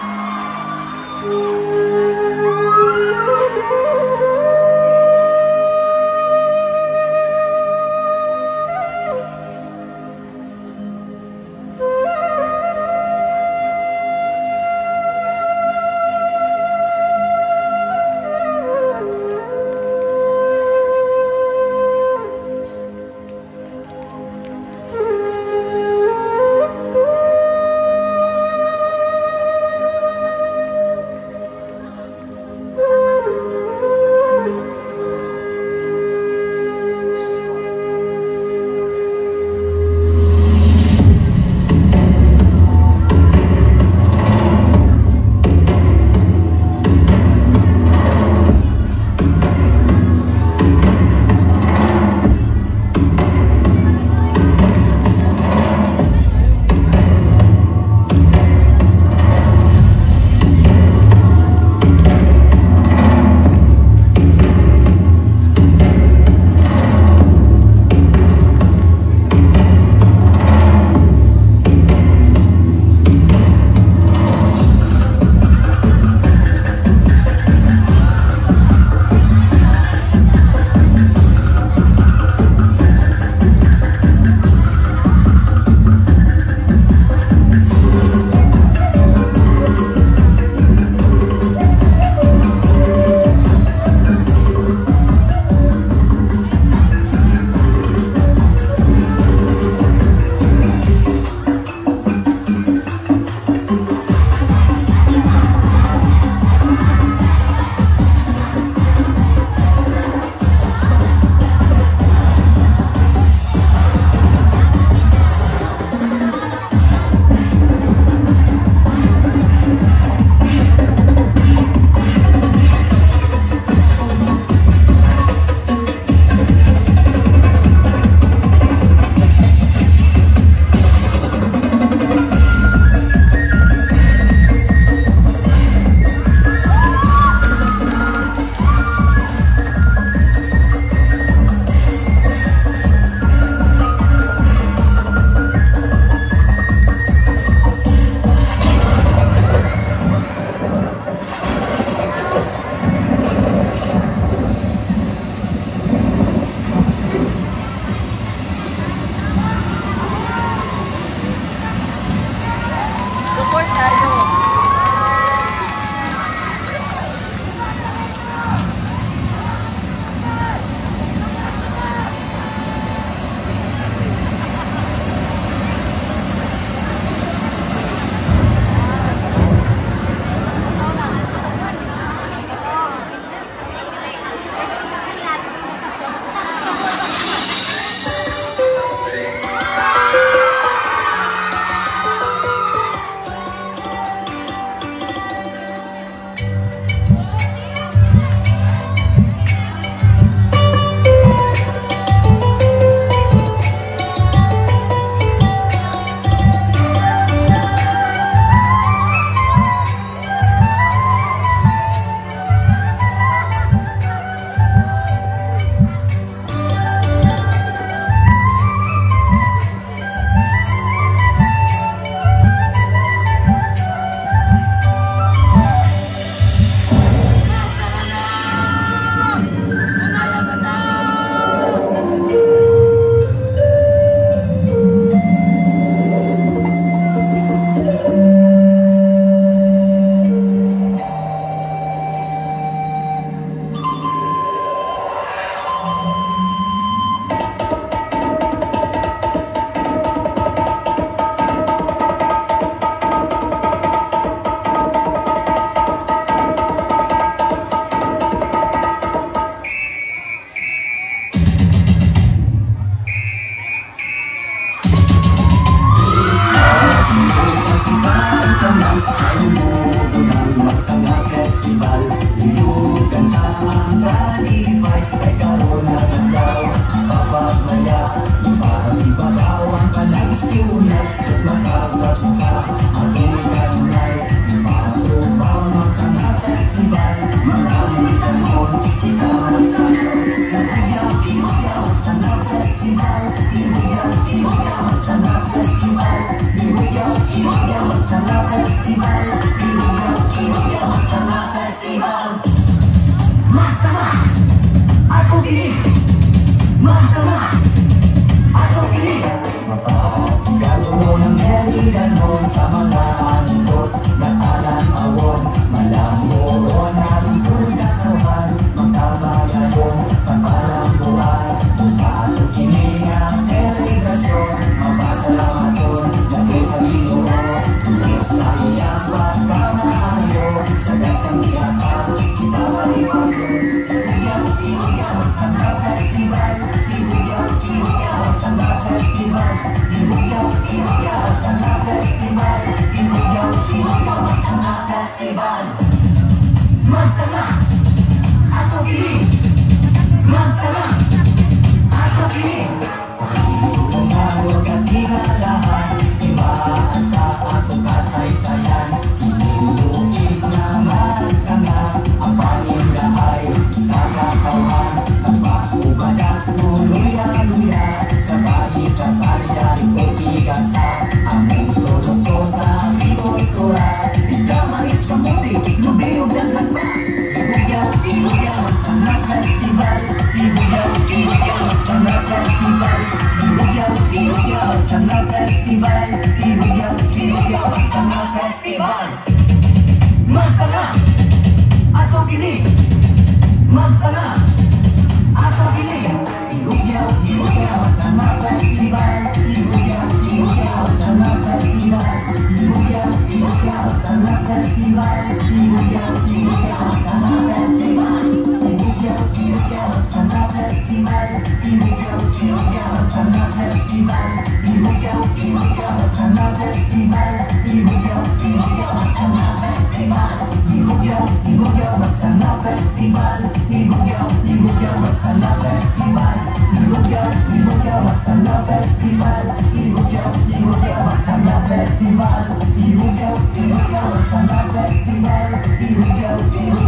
Música Tuhan Masalah Aku gini Masalah Aku gini Kalau memang dan sama Nggak ada awon Malah Iba ang sa akong kasaysayan Summer Festival, here we go, here we go, Summer Festival. Magsanga, ato kini. Magsanga, ato kini. Sanat Festival, Ibu Look out! festival Diluvial, diluvial, masala festival Diluvial, diluvial, masala festival Diluvial, diluvial, masala festival Diluvial, diluvial, masala festival Diluvial, diluvial